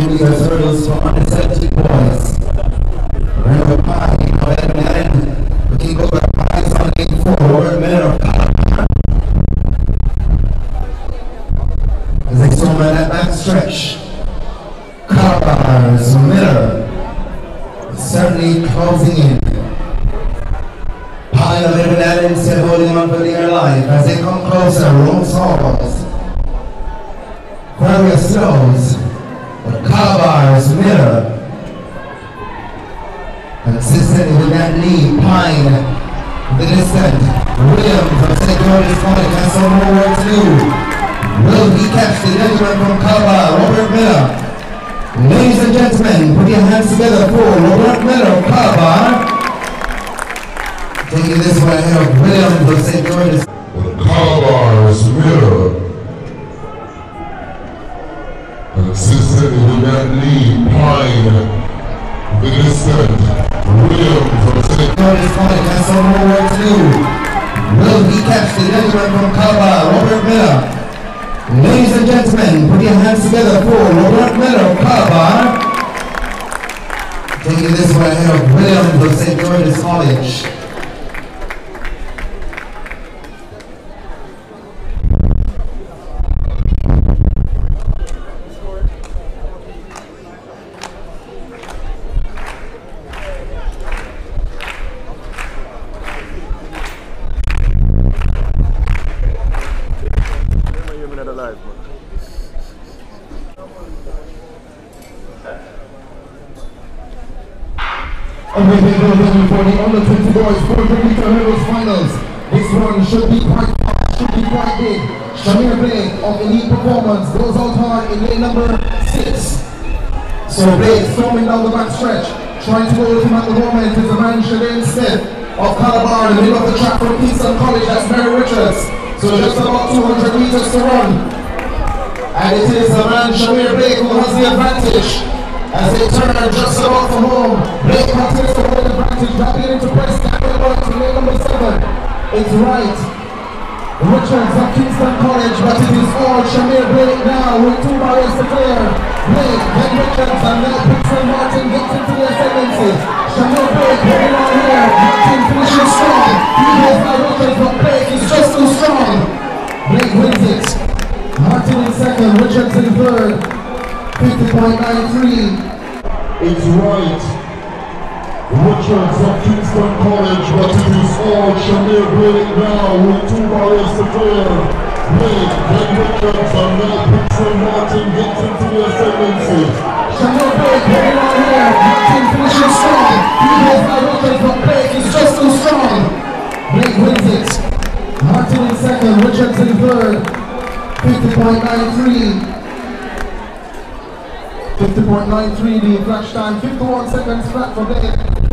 Community of Service for Unassisted Boys. Remember Pi, you know that man? We can for the word As they saw that back stretch, cars, mirror, certainly closing in. Pi, the living Adam, holding on for dear life. As they come closer, room falls. But Calabar's Miller. Consistently with that lead. Pine. The distant. Williams of St. George's College has some more work to do. Will he catch the gentleman from Calabar, Robert Miller? Ladies and gentlemen, put your hands together for Robert Miller of Calabar. Taking this one ahead of Williams of St. George's. Distant, Williams of St. George's College has some more work to do. Will he catch the gentleman from Calabar, Robert Miller? Ladies and gentlemen, put your hands together for Robert Miller of Calabar. Taking this one ahead of Williams of St. George's College. Everything goes on for the under 20 boys 400 meter hurdles finals. This one should be quite should be quite big. Shamir Blake of Elite Performance goes out hard in lane number six. So Blake storming down the back stretch, trying to go with him at the moment is the man Shadane Smith of Calabar in the middle of the track from Kingston College. That's Mary Richards. So just about 200 meters to run. And it is the man Shamir Blake who has the advantage. As they turn just about for home, Blake continues to hold the advantage, dropping into press, Daniel Lloyd to lane number seven. It's right. Richards of Kingston College, but it is all Shamir Blake now with two barriers to clear. Blake, then Richards, and now Pixel Martin gets into the ascendancy. Shamir Blake holding on here, Martin finishing strong. He goes by Richards, but third. 50.93. It's right. Richards of Kingston College, but it is all Shamir Blake now with two barriers to clear. Blake, then Richards, and now Pixel Martin gets into the ascendancy. Shamir Blake holding on here. Martin finishing strong. He has by Richards, but Blake is just too strong. Blake wins it. Martin in second, Richards in third. 50.93. 50.93 the flash time, 51 seconds flat for Blake,